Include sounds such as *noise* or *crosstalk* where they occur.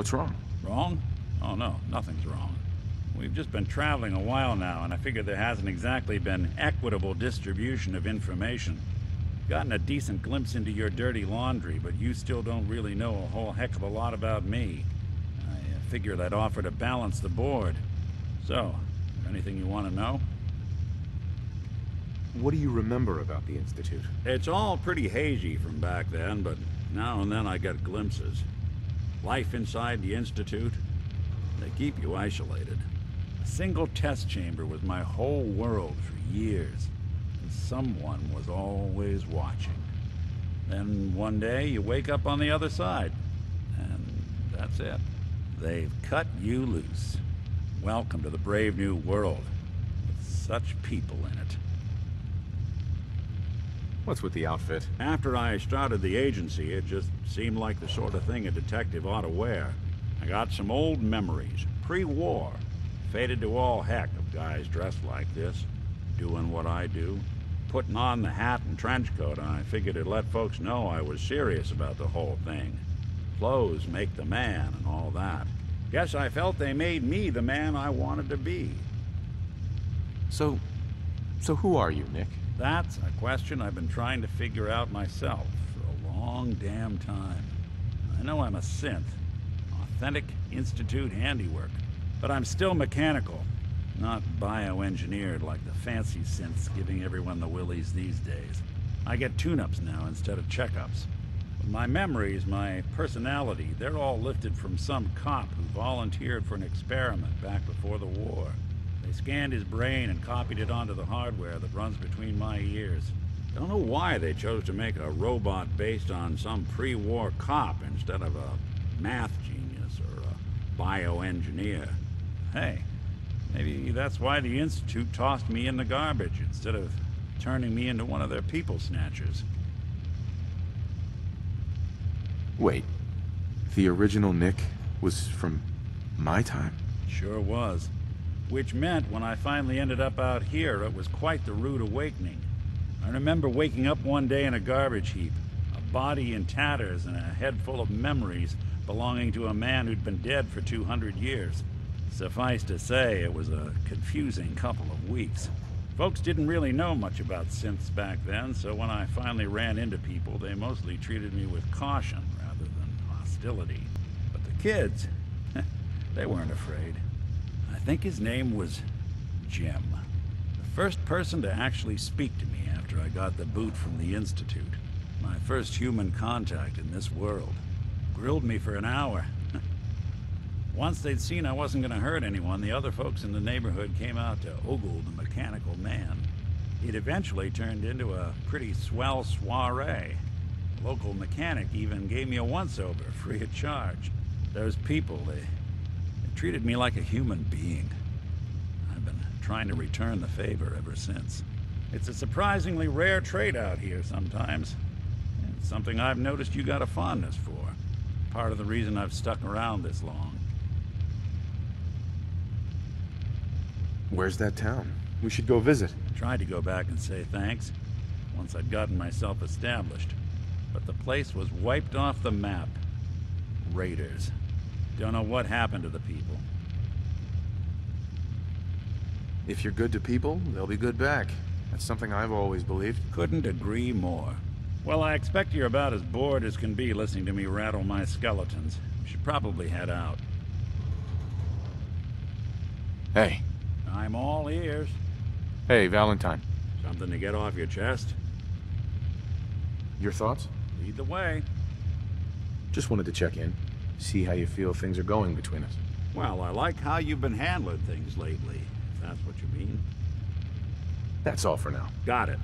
What's wrong? Wrong? Oh no, nothing's wrong. We've just been traveling a while now, and I figure there hasn't exactly been equitable distribution of information. Gotten a decent glimpse into your dirty laundry, but you still don't really know a whole heck of a lot about me. I uh, figured I'd offer to balance the board. So, anything you want to know? What do you remember about the Institute? It's all pretty hazy from back then, but now and then I get glimpses. Life inside the Institute, they keep you isolated. A single test chamber was my whole world for years, and someone was always watching. Then one day you wake up on the other side, and that's it. They've cut you loose. Welcome to the brave new world, with such people in it. What's with the outfit? After I started the agency, it just seemed like the sort of thing a detective ought to wear. I got some old memories, pre-war. Faded to all heck of guys dressed like this, doing what I do. Putting on the hat and trench coat, I figured it'd let folks know I was serious about the whole thing. Clothes make the man and all that. Guess I felt they made me the man I wanted to be. So... so who are you, Nick? That's a question I've been trying to figure out myself for a long damn time. I know I'm a synth. Authentic Institute handiwork. But I'm still mechanical. Not bioengineered like the fancy synths giving everyone the willies these days. I get tune-ups now instead of checkups. My memories, my personality, they're all lifted from some cop who volunteered for an experiment back before the war. They scanned his brain and copied it onto the hardware that runs between my ears. Don't know why they chose to make a robot based on some pre-war cop instead of a math genius or a bioengineer. Hey, maybe that's why the Institute tossed me in the garbage instead of turning me into one of their people snatchers. Wait. The original Nick was from my time? Sure was. Which meant when I finally ended up out here, it was quite the rude awakening. I remember waking up one day in a garbage heap, a body in tatters and a head full of memories belonging to a man who'd been dead for 200 years. Suffice to say, it was a confusing couple of weeks. Folks didn't really know much about synths back then, so when I finally ran into people, they mostly treated me with caution rather than hostility. But the kids, *laughs* they weren't afraid. I think his name was Jim. The first person to actually speak to me after I got the boot from the Institute. My first human contact in this world. Grilled me for an hour. *laughs* Once they'd seen I wasn't going to hurt anyone, the other folks in the neighborhood came out to ogle the mechanical man. It eventually turned into a pretty swell soiree. The local mechanic even gave me a once-over, free of charge. Those people, they treated me like a human being. I've been trying to return the favor ever since. It's a surprisingly rare trait out here sometimes. It's something I've noticed you got a fondness for. Part of the reason I've stuck around this long. Where's that town? We should go visit. I Tried to go back and say thanks, once I'd gotten myself established. But the place was wiped off the map. Raiders. Don't know what happened to the people. If you're good to people, they'll be good back. That's something I've always believed. Couldn't agree more. Well, I expect you're about as bored as can be listening to me rattle my skeletons. We should probably head out. Hey. I'm all ears. Hey, Valentine. Something to get off your chest? Your thoughts? Lead the way. Just wanted to check in. See how you feel things are going between us. Well, I like how you've been handling things lately, if that's what you mean. That's all for now. Got it.